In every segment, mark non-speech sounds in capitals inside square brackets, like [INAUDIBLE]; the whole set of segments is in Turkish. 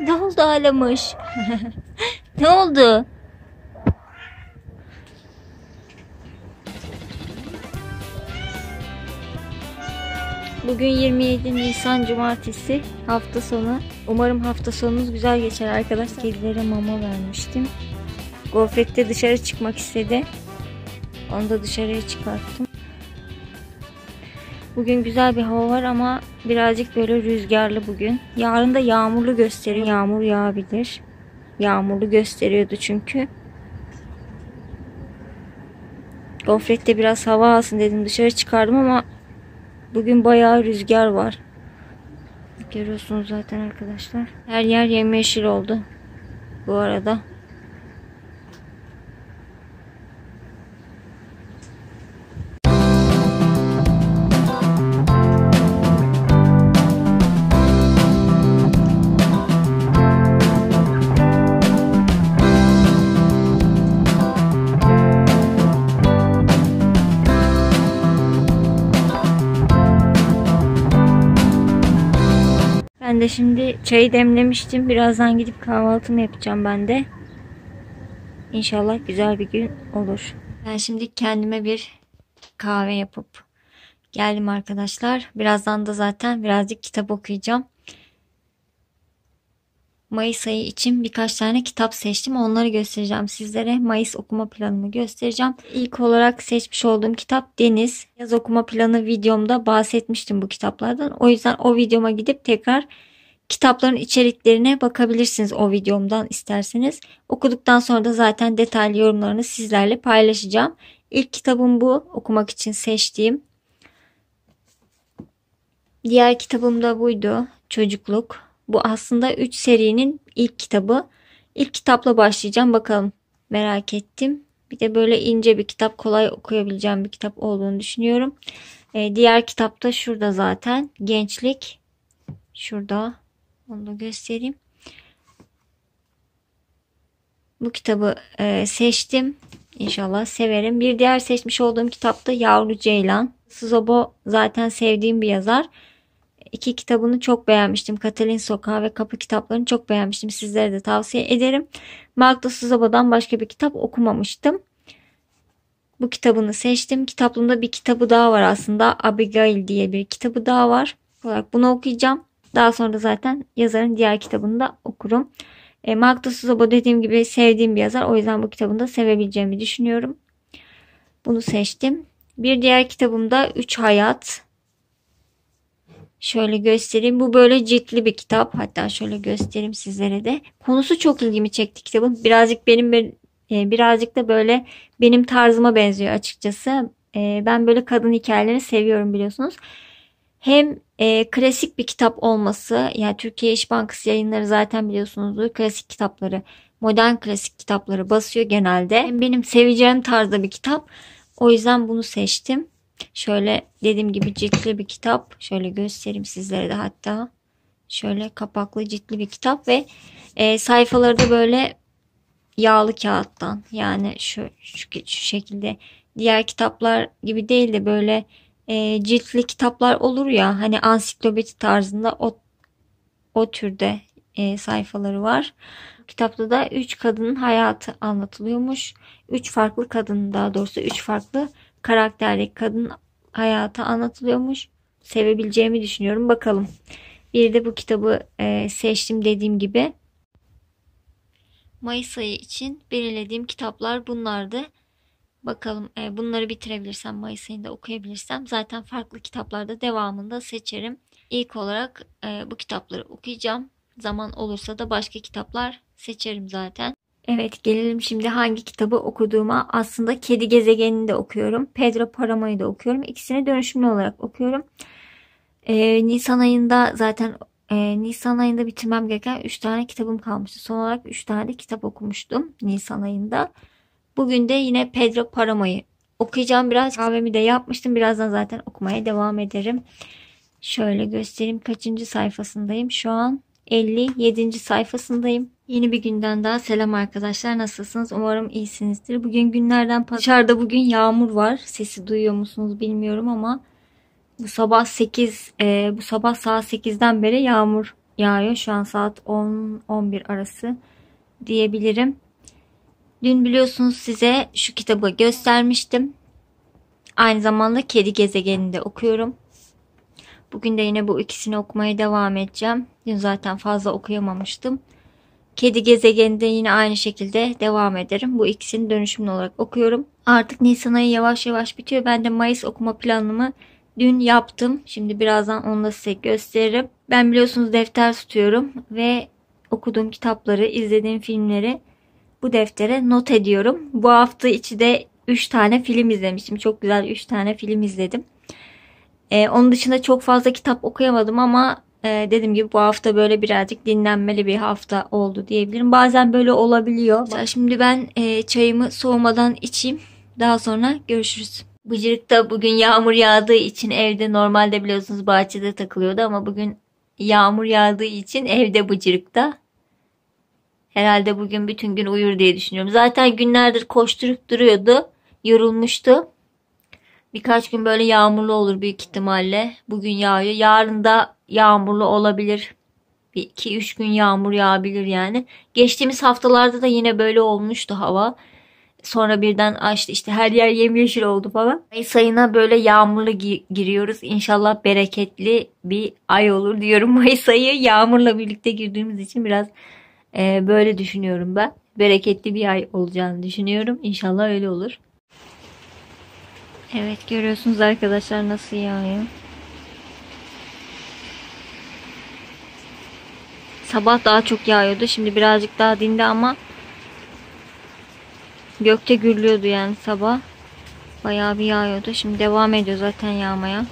Ne oldu ağlamış? ne oldu? Bugün 27 Nisan Cumartesi hafta sonu. Umarım hafta sonunuz güzel geçer arkadaşlar. Kedilere mama vermiştim. Gofret de dışarı çıkmak istedi. Onu da dışarıya çıkarttım. Bugün güzel bir hava var ama birazcık böyle rüzgarlı bugün. Yarın da yağmurlu gösteriyor. Yağmur yağabilir. Yağmurlu gösteriyordu çünkü. Gofret de biraz hava alsın dedim dışarı çıkardım ama bugün bayağı rüzgar var. Görüyorsunuz zaten arkadaşlar. Her yer yemyeşil oldu. Bu arada. De şimdi çayı demlemiştim. Birazdan gidip kahvaltımı yapacağım ben de. İnşallah güzel bir gün olur. Ben şimdi kendime bir kahve yapıp geldim arkadaşlar. Birazdan da zaten birazcık kitap okuyacağım. Mayıs ayı için birkaç tane kitap seçtim. Onları göstereceğim sizlere. Mayıs okuma planımı göstereceğim. İlk olarak seçmiş olduğum kitap Deniz. Yaz okuma planı videomda bahsetmiştim bu kitaplardan. O yüzden o videoma gidip tekrar kitapların içeriklerine bakabilirsiniz o videomdan isterseniz. Okuduktan sonra da zaten detaylı yorumlarını sizlerle paylaşacağım. İlk kitabım bu. Okumak için seçtiğim. Diğer kitabım da buydu. Çocukluk. Bu aslında 3 serinin ilk kitabı. İlk kitapla başlayacağım. Bakalım merak ettim. Bir de böyle ince bir kitap kolay okuyabileceğim bir kitap olduğunu düşünüyorum. Ee, diğer kitap da şurada zaten. Gençlik. Şurada. Onu da göstereyim. Bu kitabı e, seçtim. İnşallah severim. Bir diğer seçmiş olduğum kitap da Yavru Ceylan. Suzobo zaten sevdiğim bir yazar. İki kitabını çok beğenmiştim. Katalin Sokağı ve Kapı kitaplarını çok beğenmiştim. Sizlere de tavsiye ederim. Magda Suzobo'dan başka bir kitap okumamıştım. Bu kitabını seçtim. Kitaplığımda bir kitabı daha var aslında. Abigail diye bir kitabı daha var. Olarak bunu okuyacağım. Daha sonra zaten yazarın diğer kitabını da okurum. E, Magda Suzobo dediğim gibi sevdiğim bir yazar. O yüzden bu kitabını da sevebileceğimi düşünüyorum. Bunu seçtim. Bir diğer kitabım da Üç Hayat. Şöyle göstereyim. Bu böyle ciltli bir kitap. Hatta şöyle göstereyim sizlere de. Konusu çok ilgimi çekti kitabın. Birazcık benim e, birazcık da böyle benim tarzıma benziyor açıkçası. E, ben böyle kadın hikayelerini seviyorum biliyorsunuz. Hem e, klasik bir kitap olması, yani Türkiye İş Bankası yayınları zaten biliyorsunuzdur. Klasik kitapları, modern klasik kitapları basıyor genelde. Hem benim seveceğim tarzda bir kitap. O yüzden bunu seçtim. Şöyle dediğim gibi ciltli bir kitap. Şöyle göstereyim sizlere de hatta. Şöyle kapaklı ciltli bir kitap ve e, sayfaları da böyle yağlı kağıttan. Yani şu, şu, şu şekilde diğer kitaplar gibi değil de böyle e, ciltli kitaplar olur ya hani ansiklopedi tarzında o, o türde e, sayfaları var. Kitapta da 3 kadının hayatı anlatılıyormuş. 3 farklı kadın daha doğrusu 3 farklı karakterli kadın hayatı anlatılıyormuş. Sevebileceğimi düşünüyorum. Bakalım. Bir de bu kitabı e, seçtim dediğim gibi. Mayıs ayı için belirlediğim kitaplar bunlardı. Bakalım e, bunları bitirebilirsem Mayıs ayında okuyabilirsem zaten farklı kitaplarda devamında seçerim. İlk olarak e, bu kitapları okuyacağım. Zaman olursa da başka kitaplar seçerim zaten. Evet gelelim şimdi hangi kitabı okuduğuma. Aslında Kedi Gezegeni'ni de okuyorum. Pedro Paramo'yu da okuyorum. İkisini dönüşümlü olarak okuyorum. Ee, Nisan ayında zaten e, Nisan ayında bitirmem gereken 3 tane kitabım kalmıştı. Son olarak 3 tane de kitap okumuştum Nisan ayında. Bugün de yine Pedro Paramo'yu okuyacağım. Biraz kahvemi de yapmıştım. Birazdan zaten okumaya devam ederim. Şöyle göstereyim kaçıncı sayfasındayım. Şu an 57. sayfasındayım. Yeni bir günden daha selam arkadaşlar. Nasılsınız? Umarım iyisinizdir. Bugün günlerden dışarıda bugün yağmur var. Sesi duyuyor musunuz bilmiyorum ama bu sabah 8 e, bu sabah saat 8'den beri yağmur yağıyor. Şu an saat 10-11 arası diyebilirim. Dün biliyorsunuz size şu kitabı göstermiştim. Aynı zamanda Kedi Gezegeni'nde okuyorum. Bugün de yine bu ikisini okumaya devam edeceğim. Dün zaten fazla okuyamamıştım. Kedi Gezegeni'de yine aynı şekilde devam ederim. Bu ikisini dönüşümlü olarak okuyorum. Artık Nisan ayı yavaş yavaş bitiyor. Ben de Mayıs okuma planımı dün yaptım. Şimdi birazdan onu da size gösteririm. Ben biliyorsunuz defter tutuyorum ve okuduğum kitapları, izlediğim filmleri bu deftere not ediyorum. Bu hafta içi de 3 tane film izlemiştim. Çok güzel 3 tane film izledim. Ee, onun dışında çok fazla kitap okuyamadım ama e, dediğim gibi bu hafta böyle birazcık dinlenmeli bir hafta oldu diyebilirim. Bazen böyle olabiliyor. Şimdi ben e, çayımı soğumadan içeyim. Daha sonra görüşürüz. Bıcırık'ta bugün yağmur yağdığı için evde normalde biliyorsunuz bahçede takılıyordu ama bugün yağmur yağdığı için evde Bıcırık'ta. Herhalde bugün bütün gün uyur diye düşünüyorum. Zaten günlerdir koşturup duruyordu. Yorulmuştu. Birkaç gün böyle yağmurlu olur büyük ihtimalle. Bugün yağıyor. Yarın da yağmurlu olabilir. Bir iki üç gün yağmur yağabilir yani. Geçtiğimiz haftalarda da yine böyle olmuştu hava. Sonra birden açtı işte her yer yemyeşil oldu falan. Mayıs ayına böyle yağmurlu gi- giriyoruz. İnşallah bereketli bir ay olur diyorum. [LAUGHS] Mayıs ayı yağmurla birlikte girdiğimiz için biraz e, böyle düşünüyorum ben. Bereketli bir ay olacağını düşünüyorum. İnşallah öyle olur. Evet görüyorsunuz arkadaşlar nasıl yağıyor. Sabah daha çok yağıyordu. Şimdi birazcık daha dindi ama gökte gürlüyordu yani sabah. Bayağı bir yağıyordu. Şimdi devam ediyor zaten yağmaya.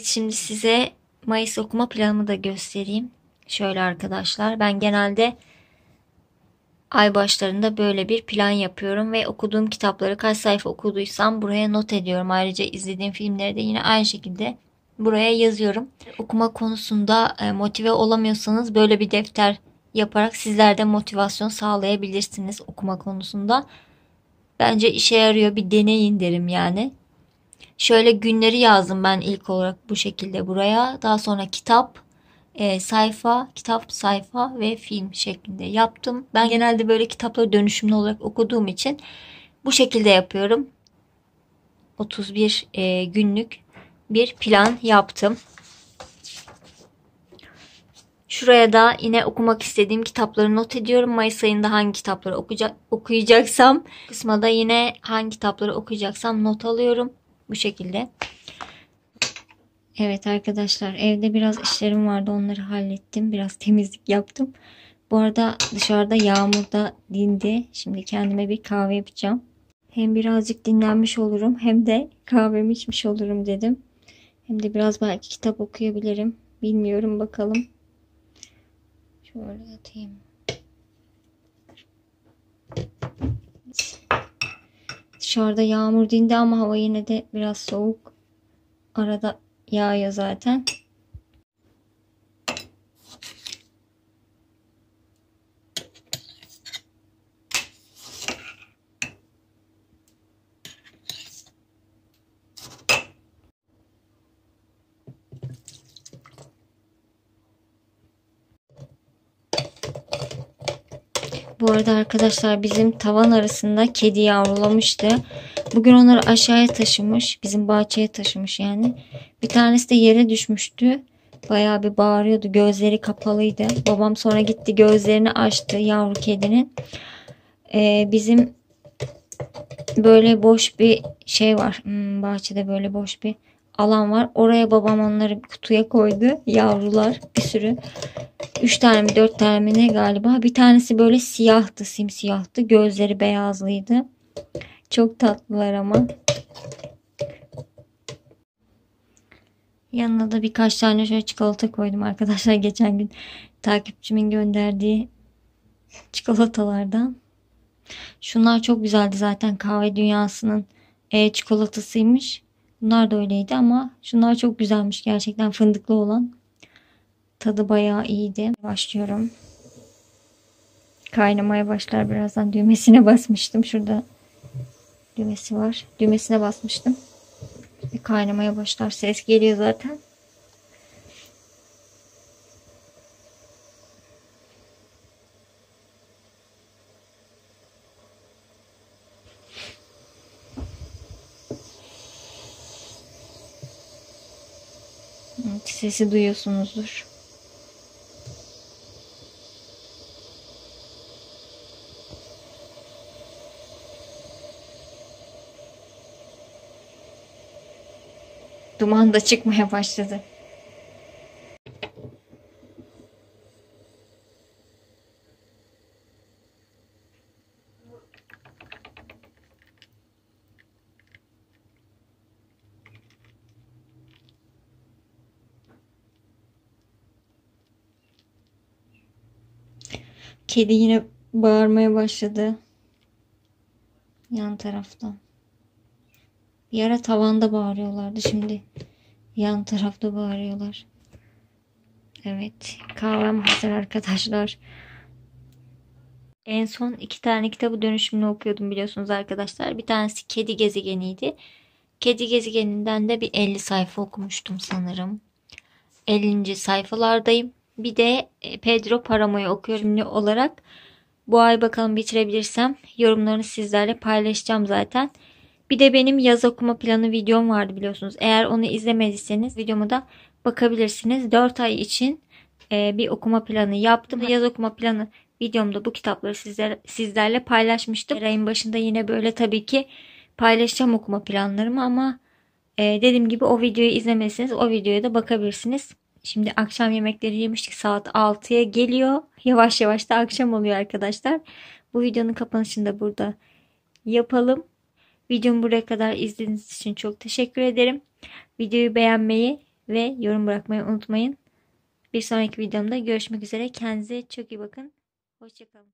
Evet şimdi size Mayıs okuma planımı da göstereyim. Şöyle arkadaşlar ben genelde ay başlarında böyle bir plan yapıyorum ve okuduğum kitapları kaç sayfa okuduysam buraya not ediyorum. Ayrıca izlediğim filmleri de yine aynı şekilde buraya yazıyorum. Okuma konusunda e, motive olamıyorsanız böyle bir defter yaparak sizler de motivasyon sağlayabilirsiniz okuma konusunda. Bence işe yarıyor bir deneyin derim yani. Şöyle günleri yazdım ben ilk olarak bu şekilde buraya. Daha sonra kitap, e, sayfa, kitap, sayfa ve film şeklinde yaptım. Ben genelde böyle kitapları dönüşümlü olarak okuduğum için bu şekilde yapıyorum. 31 e, günlük bir plan yaptım. Şuraya da yine okumak istediğim kitapları not ediyorum. Mayıs ayında hangi kitapları okuyacak, okuyacaksam kısma da yine hangi kitapları okuyacaksam not alıyorum. Bu şekilde. Evet arkadaşlar evde biraz işlerim vardı onları hallettim. Biraz temizlik yaptım. Bu arada dışarıda yağmur da dindi. Şimdi kendime bir kahve yapacağım. Hem birazcık dinlenmiş olurum hem de kahvemi içmiş olurum dedim. Hem de biraz belki kitap okuyabilirim. Bilmiyorum bakalım. Şöyle atayım. Dışarıda yağmur dindi ama hava yine de biraz soğuk. Arada yağıyor zaten. Bu arada arkadaşlar bizim tavan arasında kedi yavrulamıştı. Bugün onları aşağıya taşımış. Bizim bahçeye taşımış yani. Bir tanesi de yere düşmüştü. Bayağı bir bağırıyordu. Gözleri kapalıydı. Babam sonra gitti gözlerini açtı yavru kedinin. Ee, bizim böyle boş bir şey var. Hmm, bahçede böyle boş bir alan var. Oraya babam onları kutuya koydu. Yavrular bir sürü. Üç tane mi dört tane mi ne galiba. Bir tanesi böyle siyahtı simsiyahtı. Gözleri beyazlıydı. Çok tatlılar ama. Yanına da birkaç tane şöyle çikolata koydum arkadaşlar. [LAUGHS] Geçen gün takipçimin gönderdiği çikolatalardan. Şunlar çok güzeldi zaten kahve dünyasının e, çikolatasıymış. Bunlar da öyleydi ama şunlar çok güzelmiş gerçekten fındıklı olan. Tadı bayağı iyiydi. Başlıyorum. Kaynamaya başlar birazdan. Düğmesine [LAUGHS] basmıştım. Şurada düğmesi var. Düğmesine basmıştım. Ve kaynamaya başlar. Ses geliyor zaten. Sesi duyuyorsunuzdur. Duman da çıkmaya başladı. Kedi yine bağırmaya başladı. Yan taraftan. Bir ara tavanda bağırıyorlardı. Şimdi yan tarafta bağırıyorlar. Evet. Kahvem hazır arkadaşlar. En son iki tane kitabı dönüşümlü okuyordum biliyorsunuz arkadaşlar. Bir tanesi Kedi Gezegeni'ydi. Kedi Gezegeni'nden de bir 50 sayfa okumuştum sanırım. 50. sayfalardayım. Bir de e, Pedro Paramo'yu okuyorum ünlü olarak. Bu ay bakalım bitirebilirsem yorumlarını sizlerle paylaşacağım zaten. Bir de benim yaz okuma planı videom vardı biliyorsunuz. Eğer onu izlemediyseniz videomu da bakabilirsiniz. 4 ay için e, bir okuma planı yaptım. Yaz okuma planı videomda bu kitapları sizler, sizlerle paylaşmıştım. Ayın başında yine böyle tabii ki paylaşacağım okuma planlarımı ama e, dediğim gibi o videoyu izlemediyseniz o videoya da bakabilirsiniz. Şimdi akşam yemekleri yemiştik. Saat 6'ya geliyor. Yavaş yavaş da akşam oluyor arkadaşlar. Bu videonun kapanışını da burada yapalım. Videomu buraya kadar izlediğiniz için çok teşekkür ederim. Videoyu beğenmeyi ve yorum bırakmayı unutmayın. Bir sonraki videomda görüşmek üzere. Kendinize çok iyi bakın. Hoşçakalın.